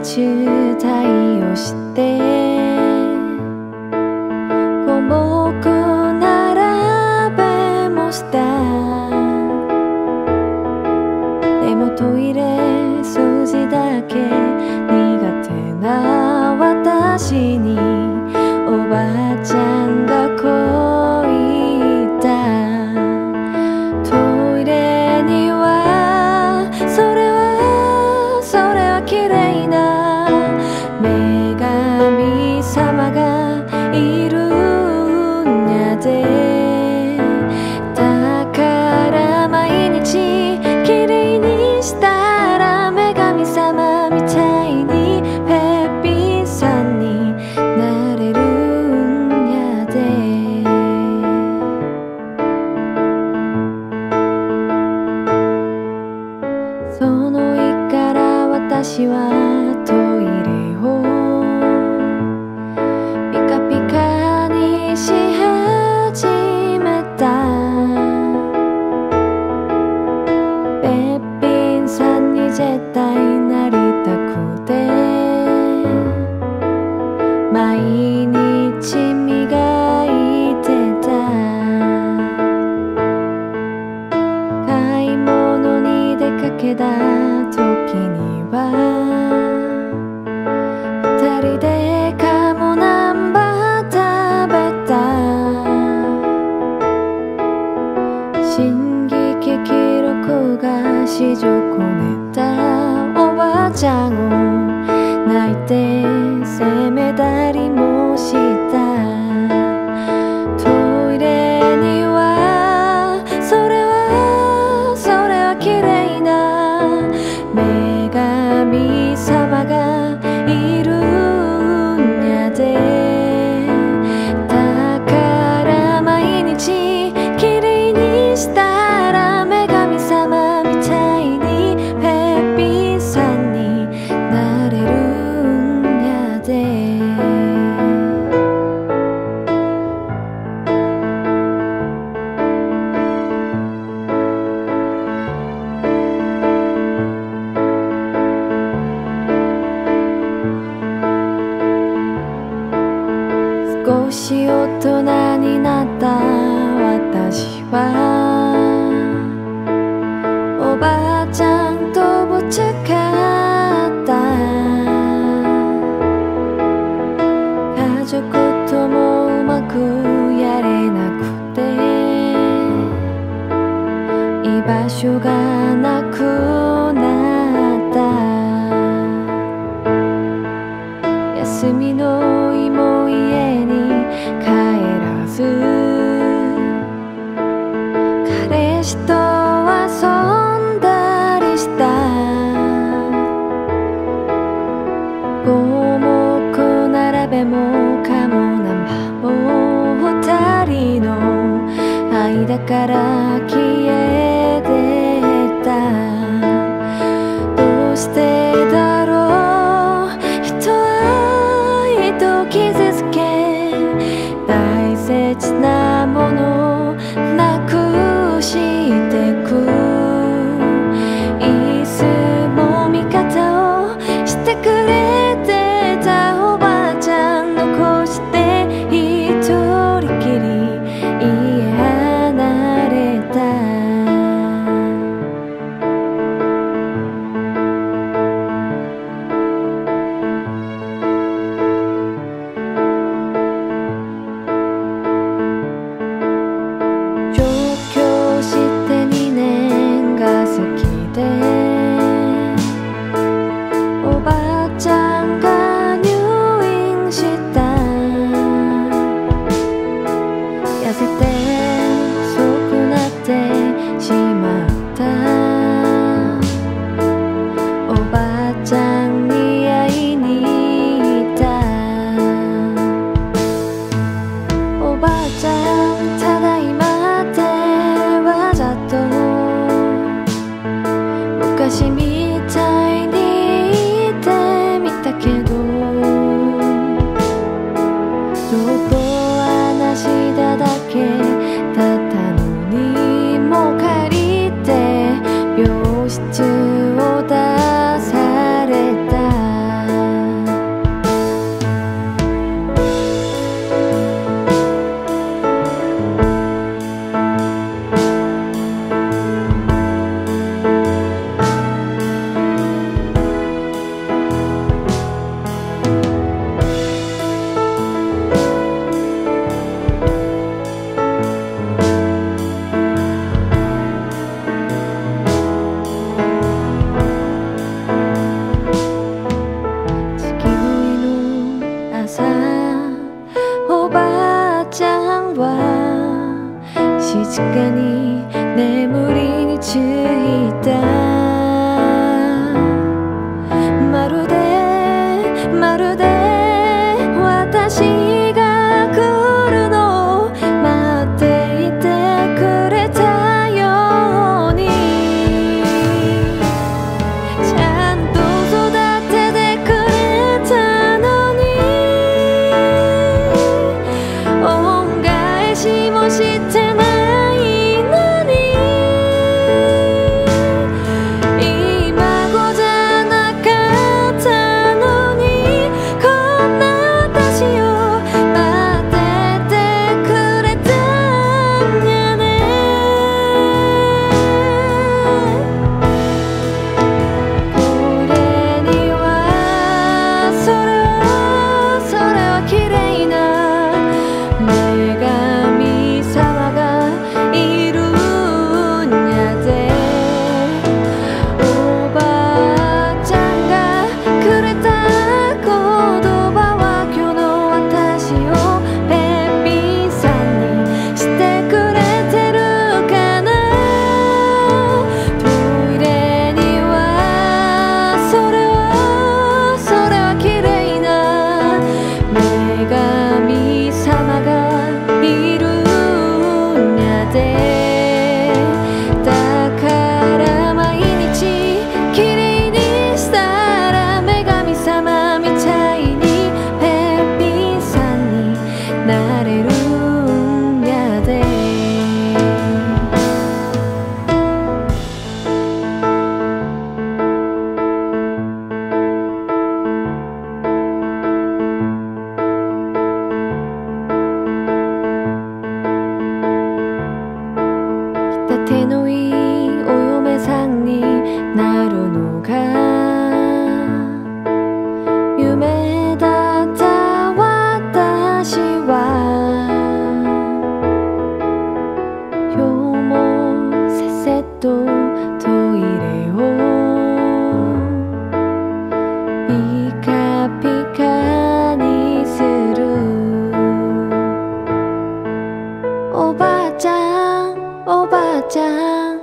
中退をして孤木並べもした。でもトイレ掃除だけ苦手な進撃記録がしじょこねおばあちゃんを泣いてし大人になった私はおばあちゃんとぼちゃかから消え 시간이 내 머리についた じ。